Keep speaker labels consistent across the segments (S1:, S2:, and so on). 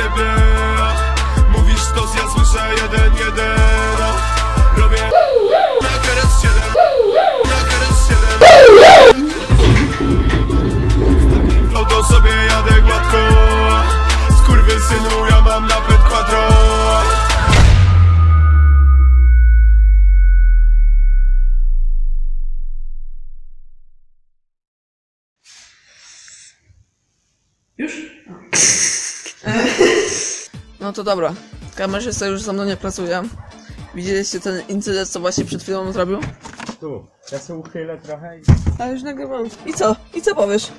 S1: siebie Mówisz to, ja słyszę jeden, jeden
S2: No to dobra. Kamerzysta już za mną nie pracuje. Widzieliście ten incydent, co właśnie przed chwilą zrobił?
S3: Tu, ja sobie uchylę trochę i...
S2: A już nagrywam. I co? I co powiesz?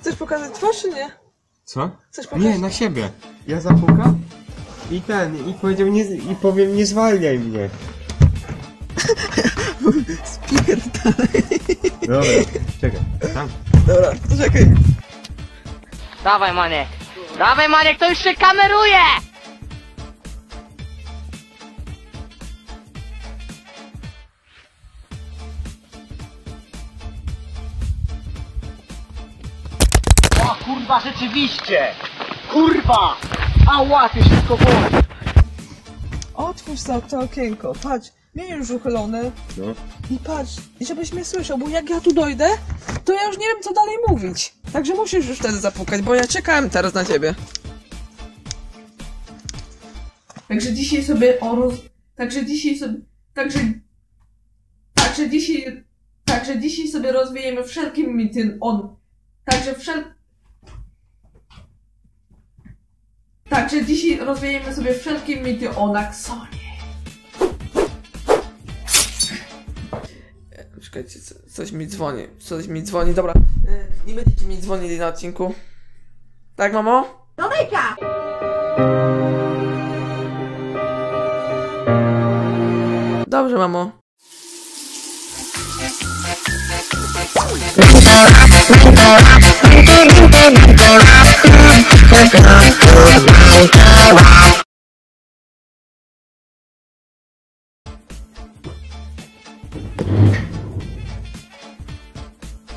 S2: Chcesz pokazać twarz, czy nie?
S3: Co?
S2: Chcesz pokazać?
S3: Nie, na siebie. Ja zapukam i ten, i powiedział nie, i powiem nie zwalniaj mnie.
S2: Spierdalaj.
S3: Dobra, czekaj, tam.
S2: Dobra, to czekaj.
S4: Dawaj Maniek! Dawaj Maniek, to już się kameruje! O kurwa, rzeczywiście! Kurwa! Ała, ty szybko boli!
S2: Otwórz to, to okienko. Patrz, mnie już uchylone.
S3: No.
S2: I patrz, i żebyś mnie słyszał, bo jak ja tu dojdę, to ja już nie wiem, co dalej mówić. Także musisz już wtedy zapukać, bo ja czekałem teraz na ciebie. Także dzisiaj sobie o roz... Także dzisiaj sobie... Także... Także dzisiaj... Także dzisiaj sobie rozwijemy wszelkie mity on... Także wszel... Także dzisiaj rozwijemy sobie wszelkie mity o Naxonie. Czekajcie, co- coś mi dzwoni. Coś mi dzwoni, dobra. Y, Nie będziecie mi dzwonili na odcinku. Tak, mamo? Domyka! Dobrze, mamo.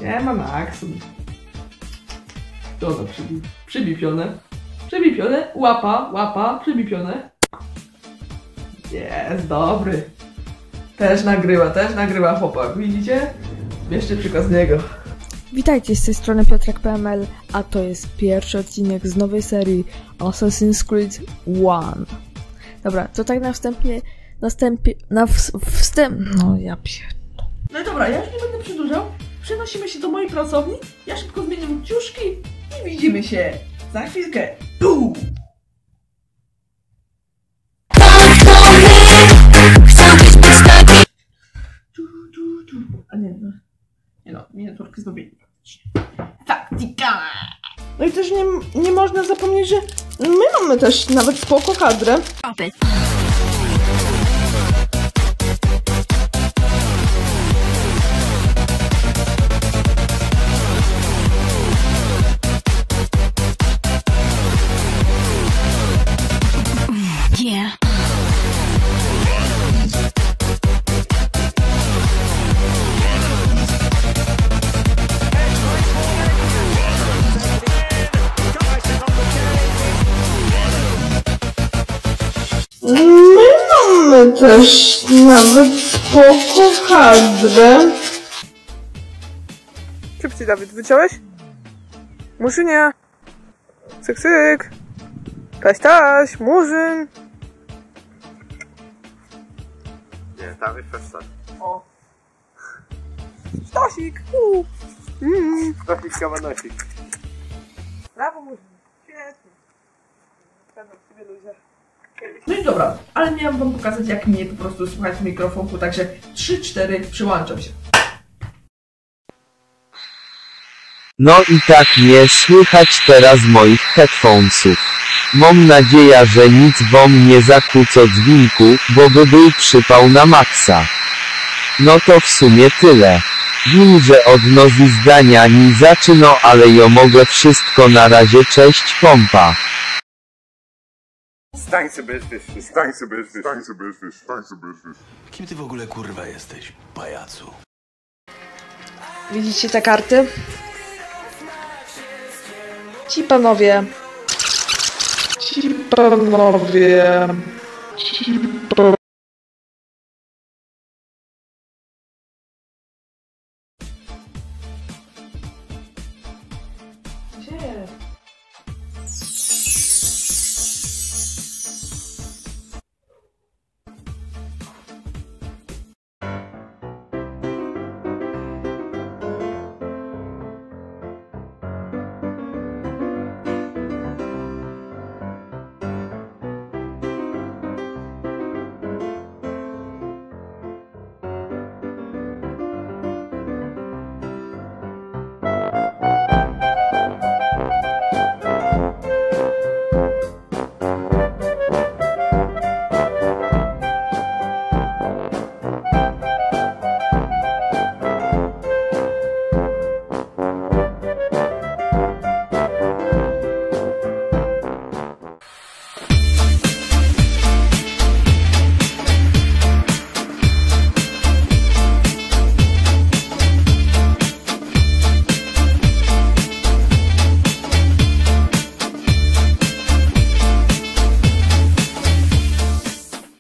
S2: Siema, Max. To za przybi przybipione. Przybipione. Łapa, łapa, przybipione. Jest, dobry. Też nagrywa, też nagrywa chłopak, widzicie? Bierzcie przykład z niego.
S5: Witajcie z tej strony Piotrek.pml, a to jest pierwszy odcinek z nowej serii Assassin's Creed 1. Dobra, to tak na wstępnie, następie, na ws, wstęp, no ja pier...
S2: No i dobra, ja już nie będę. Przenosimy się do mojej pracowni. Ja szybko zmieniam ciuszki i widzimy się za chwilkę. Tu! Tu. A nie, no. Nie no, miniaturkę zrobili praktycznie. Taktika! No i też nie, nie można zapomnieć, że my mamy też nawet spoko kadrę. Mamy też nawet spoko kadrę. Szybciej, Dawid, wyciąłeś? Murzynia! Syk, syk! Taś, taś, murzyn!
S3: Nie, tam jest festa.
S2: O! Stasik! Uuu. Mm.
S3: Taki kawanosik.
S2: Brawo, murzyn! Świetnie! Będą w ciebie ludzie. No i dobra, ale miałam wam pokazać, jak mnie po prostu słuchać w mikrofonku, także 3-4 przyłączam się.
S6: No i tak nie słychać teraz moich headphonesów. Mam nadzieję, że nic wam nie zakłóco dźwięku, bo by był przypał na maksa. No to w sumie tyle. Wiem, że od nozy zdania nie zaczyno, ale jo mogę wszystko na razie cześć pompa.
S3: Stań sobie wyższy, stań sobie wyższy, stań sobie wyższy, stań sobie wyższy.
S7: Kim ty w ogóle kurwa jesteś, pajacu?
S5: Widzicie te karty? Ci panowie
S2: pewno wiem. Gdzie?